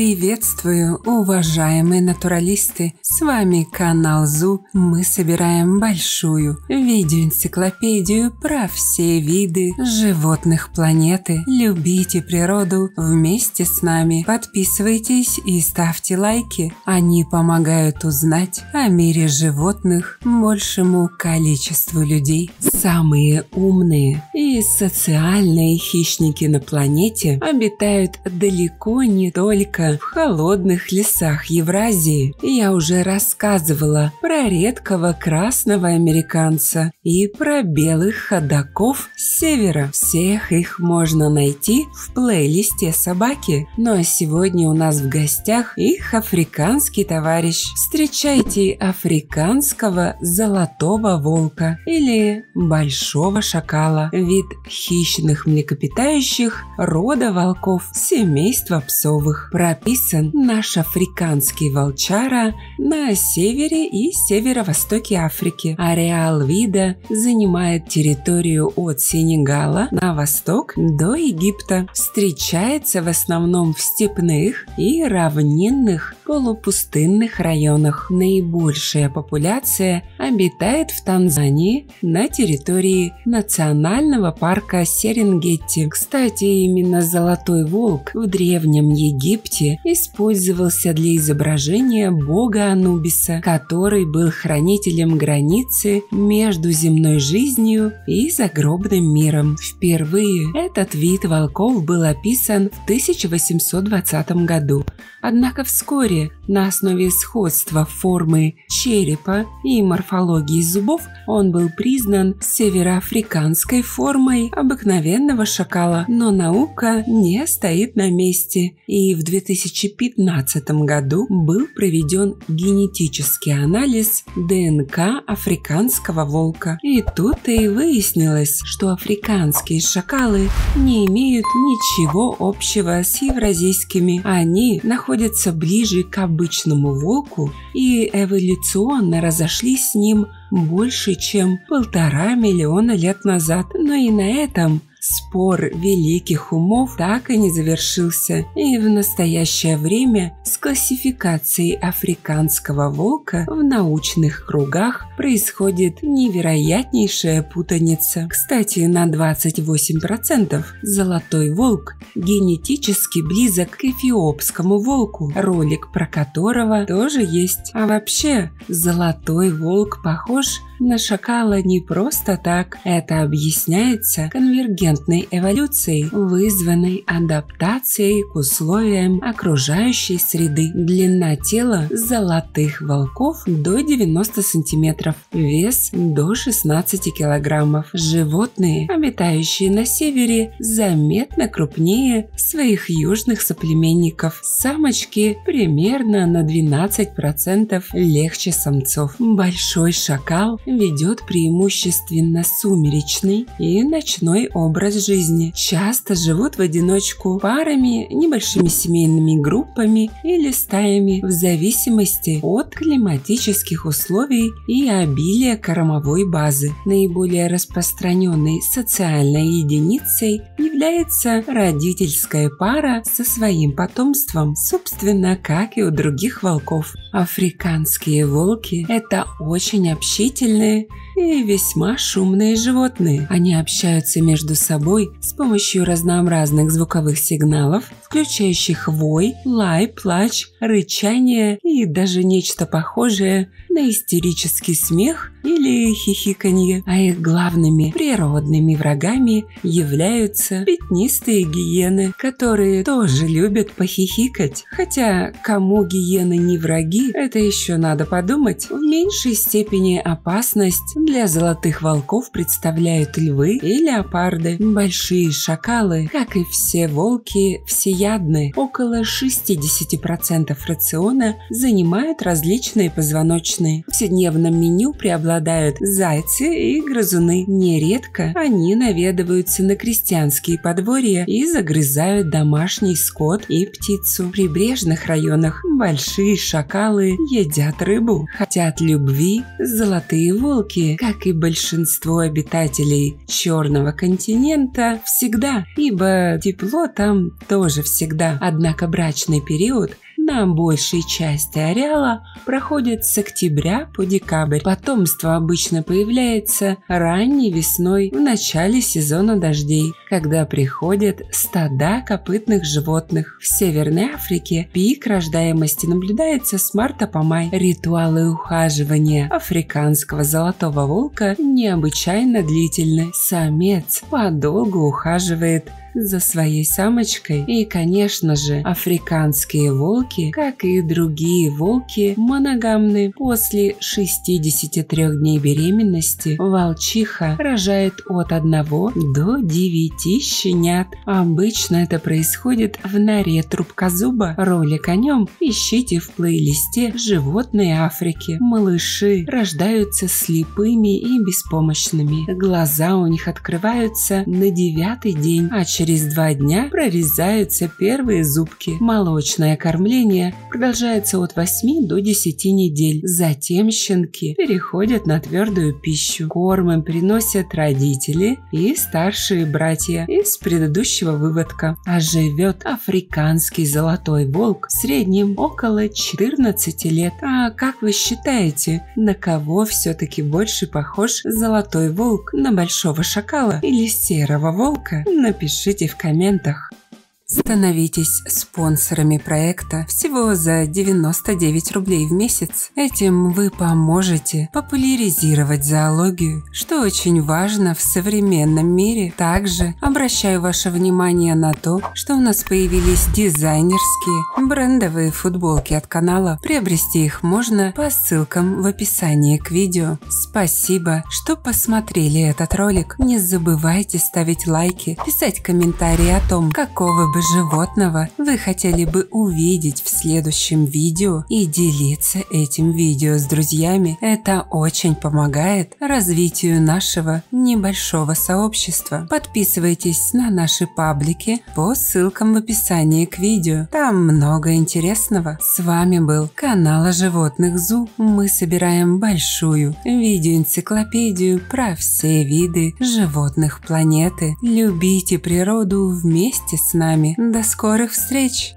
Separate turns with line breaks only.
Приветствую, уважаемые натуралисты! С вами канал ЗУ. Мы собираем большую видеоэнциклопедию про все виды животных планеты. Любите природу вместе с нами. Подписывайтесь и ставьте лайки. Они помогают узнать о мире животных большему количеству людей. Самые умные и социальные хищники на планете обитают далеко не только в холодных лесах Евразии. Я уже рассказывала про редкого красного американца и про белых ходаков с севера. Всех их можно найти в плейлисте «Собаки». Ну а сегодня у нас в гостях их африканский товарищ. Встречайте африканского золотого волка или большого шакала. Вид хищных млекопитающих рода волков семейства псовых. Про прописан наш африканский волчара на севере и северо-востоке Африки. Ареал вида занимает территорию от Сенегала на восток до Египта. Встречается в основном в степных и равнинных полупустынных районах. Наибольшая популяция обитает в Танзании на территории национального парка Серенгетти. Кстати, именно золотой волк в Древнем Египте использовался для изображения бога Анубиса, который был хранителем границы между земной жизнью и загробным миром. Впервые этот вид волков был описан в 1820 году. Однако вскоре на основе сходства формы черепа и морфологии зубов он был признан североафриканской формой обыкновенного шакала, но наука не стоит на месте, и в 2015 году был проведен генетический анализ ДНК африканского волка. И тут и выяснилось, что африканские шакалы не имеют ничего общего с евразийскими. Они находятся ближе к обычному волку и эволюционно разошлись с ним больше, чем полтора миллиона лет назад. Но и на этом Спор великих умов так и не завершился, и в настоящее время с классификацией африканского волка в научных кругах происходит невероятнейшая путаница. Кстати, на 28% золотой волк генетически близок к эфиопскому волку, ролик про которого тоже есть. А вообще, золотой волк похож на шакала не просто так. Это объясняется конвергенцией интеллигентной эволюцией, вызванной адаптацией к условиям окружающей среды. Длина тела золотых волков до 90 сантиметров, вес до 16 килограммов. Животные, обитающие на севере, заметно крупнее своих южных соплеменников. Самочки примерно на 12% легче самцов. Большой шакал ведет преимущественно сумеречный и ночной образ образ жизни. Часто живут в одиночку парами, небольшими семейными группами или стаями в зависимости от климатических условий и обилия кормовой базы. Наиболее распространенной социальной единицей является родительская пара со своим потомством, собственно, как и у других волков. Африканские волки – это очень общительные и весьма шумные животные. Они общаются между собой с помощью разнообразных звуковых сигналов, включающих вой, лай, плач, рычание и даже нечто похожее на истерический смех или хихиканье. А их главными природными врагами являются пятнистые гиены, которые тоже любят похихикать. Хотя кому гиены не враги, это еще надо подумать. В меньшей степени опасность для золотых волков представляют львы и леопарды. Большие шакалы, как и все волки, всеядны. Около 60% рациона занимают различные позвоночные. В повседневном меню преобладают зайцы и грызуны. Нередко они наведываются на крестьянские подворья и загрызают домашний скот и птицу. В прибрежных районах большие шакалы едят рыбу, хотят любви золотые волки, как и большинство обитателей Черного континента, всегда, ибо тепло там тоже всегда. Однако брачный период – на большей части ареала проходит с октября по декабрь. Потомство обычно появляется ранней весной в начале сезона дождей, когда приходят стада копытных животных. В Северной Африке пик рождаемости наблюдается с марта по май. Ритуалы ухаживания африканского золотого волка необычайно длительны. Самец подолгу ухаживает за своей самочкой. И, конечно же, африканские волки, как и другие волки, моногамны. После 63 дней беременности волчиха рожает от 1 до 9 щенят. Обычно это происходит в норе трубкозуба. Ролик о нем ищите в плейлисте «Животные Африки». Малыши рождаются слепыми и беспомощными. Глаза у них открываются на девятый день, а Через два дня прорезаются первые зубки. Молочное кормление продолжается от 8 до 10 недель. Затем щенки переходят на твердую пищу. Корм им приносят родители и старшие братья из предыдущего выводка. А живет африканский золотой волк в среднем около 14 лет. А как вы считаете, на кого все-таки больше похож золотой волк? На большого шакала или серого волка? Напишите Напишите в комментах. Становитесь спонсорами проекта всего за 99 рублей в месяц. Этим вы поможете популяризировать зоологию, что очень важно в современном мире. Также обращаю ваше внимание на то, что у нас появились дизайнерские брендовые футболки от канала. Приобрести их можно по ссылкам в описании к видео. Спасибо, что посмотрели этот ролик. Не забывайте ставить лайки, писать комментарии о том, какого бы животного вы хотели бы увидеть в следующем видео и делиться этим видео с друзьями. Это очень помогает развитию нашего небольшого сообщества. Подписывайтесь на наши паблики по ссылкам в описании к видео. Там много интересного. С вами был канал о животных ЗУ. Мы собираем большую видеоэнциклопедию про все виды животных планеты. Любите природу вместе с нами. До скорых встреч!